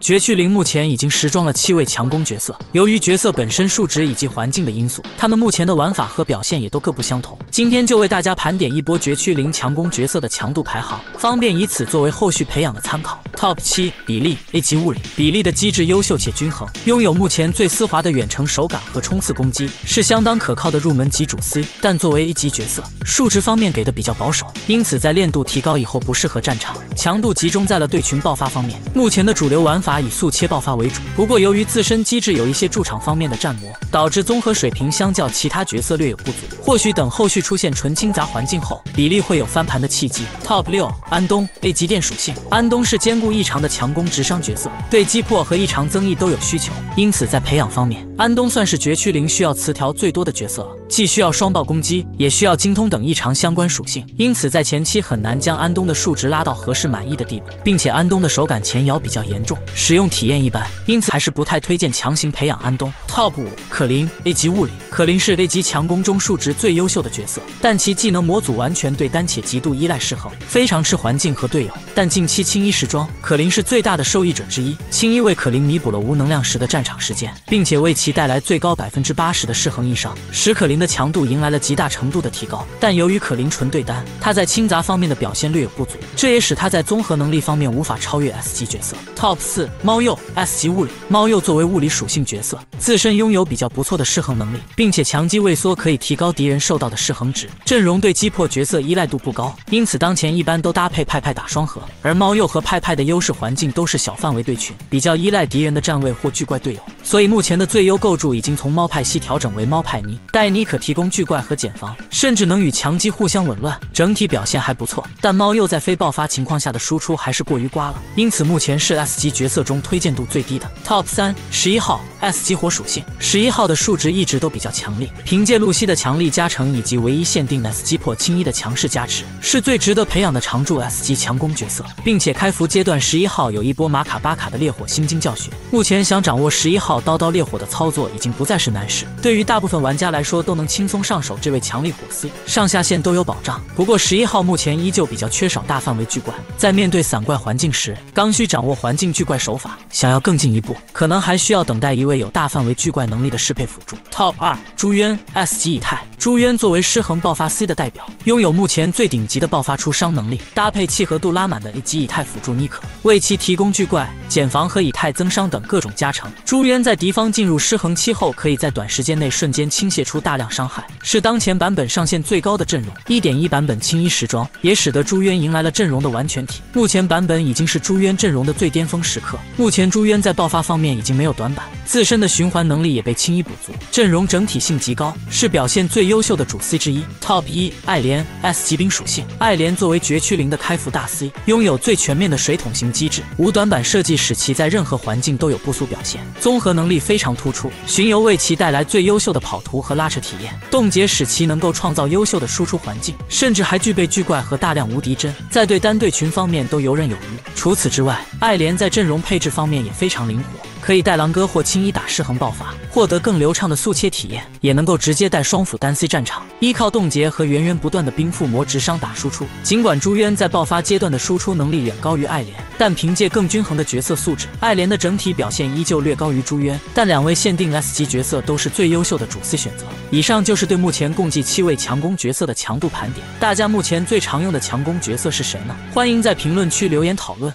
绝区零目前已经时装了七位强攻角色，由于角色本身数值以及环境的因素，他们目前的玩法和表现也都各不相同。今天就为大家盘点一波绝区零强攻角色的强度排行，方便以此作为后续培养的参考。Top 七比利 A 级物理，比利的机制优秀且均衡，拥有目前最丝滑的远程手感和冲刺攻击，是相当可靠的入门级主 C。但作为 A 级角色，数值方面给的比较保守，因此在练度提高以后不适合战场，强度集中在了对群爆发方面。目前的主流玩法。法以速切爆发为主，不过由于自身机制有一些驻场方面的战魔，导致综合水平相较其他角色略有不足。或许等后续出现纯清杂环境后，比例会有翻盘的契机。Top 六，安东 A 级电属性，安东是兼顾异常的强攻直伤角色，对击破和异常增益都有需求，因此在培养方面，安东算是绝区零需要词条最多的角色了。既需要双爆攻击，也需要精通等异常相关属性，因此在前期很难将安东的数值拉到合适满意的地步，并且安东的手感前摇比较严重。使用体验一般，因此还是不太推荐强行培养安东。Top 五，可林 A 级物理，可林是 A 级强攻中数值最优秀的角色，但其技能模组完全对单且极度依赖失衡，非常吃环境和队友。但近期青衣时装，可林是最大的受益者之一。青衣为可林弥补了无能量时的战场时间，并且为其带来最高百分之八十的失衡硬伤，使可林的强度迎来了极大程度的提高。但由于可林纯对单，他在清杂方面的表现略有不足，这也使他在综合能力方面无法超越 S 级角色。Top 四，猫鼬 S 级物理，猫鼬作为物理属性角色，自身拥有比较不错的失衡能力，并且强击畏缩可以提高敌人受到的失衡值。阵容对击破角色依赖度不高，因此当前一般都搭配派派打双核。而猫鼬和派派的优势环境都是小范围对群，比较依赖敌人的站位或巨怪队友，所以目前的最优构筑已经从猫派系调整为猫派妮，带妮可提供巨怪和减防，甚至能与强击互相紊乱，整体表现还不错。但猫鼬在非爆发情况下的输出还是过于瓜了，因此目前是 S 级角色中推荐度最低的。Top 三，十一号 S 级火属性，十一号的数值一直都比较强烈，凭借露西的强力加成以及唯一限定 S 击破青衣的强势加持，是最值得培养的常驻 S 级强攻角色，并且开服阶段十一号有一波马卡巴卡的烈火心经教学，目前想掌握十一号刀刀烈火的操作已经不再是难事，对于大部分玩家来说都能轻松上手这位强力火 C，上下线都有保障。不过十一号目前依旧比较缺少大范围巨怪，在面对散怪环境时，刚需掌握环境巨怪手法，想要更进一步。可能还需要等待一位有大范围巨怪能力的适配辅助。Top 二，朱渊 S 级以太。朱渊作为失衡爆发 C 的代表，拥有目前最顶级的爆发出伤能力，搭配契合度拉满的 A 级以太辅助妮可，为其提供巨怪减防和以太增伤等各种加成。朱渊在敌方进入失衡期后，可以在短时间内瞬间倾泻出大量伤害，是当前版本上限最高的阵容。一点一版本青衣时装也使得朱渊迎来了阵容的完全体。目前版本已经是朱渊阵容的最巅峰时刻。目前朱渊在爆发方面已经没有短板，自身的循环能力也被轻易补足，阵容整体性极高，是表现最优秀的主 C 之一。Top 一，爱莲 S 级兵属性，爱莲作为绝区零的开服大 C，拥有最全面的水桶型机制，无短板设计使其在任何环境都有不俗表现，综合能力非常突出，巡游为其带来最优秀的跑图和拉扯体验，冻结使其能够创造优秀的输出环境，甚至还具备巨怪和大量无敌帧，在对单对群方面都游刃有余。除此之外，爱莲在阵容配置方面也非常灵活。可以带狼哥或青衣打失衡爆发，获得更流畅的速切体验；也能够直接带双斧单 C 战场，依靠冻结和源源不断的冰附魔直伤打输出。尽管朱渊在爆发阶段的输出能力远高于爱莲，但凭借更均衡的角色素质，爱莲的整体表现依旧略高于朱渊。但两位限定 S 级角色都是最优秀的主 C 选择。以上就是对目前共计七位强攻角色的强度盘点。大家目前最常用的强攻角色是谁呢？欢迎在评论区留言讨论。